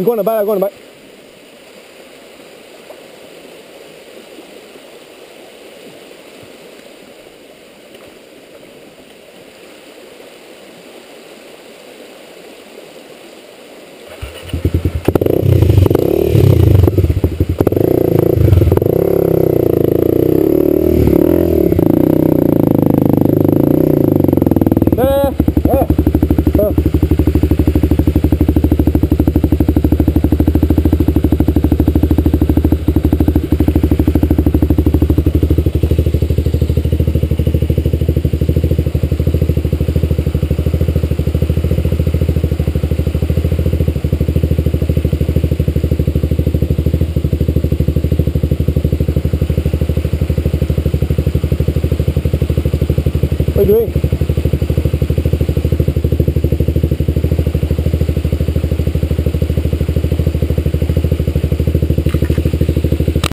你过来掰了，过来掰。Oye,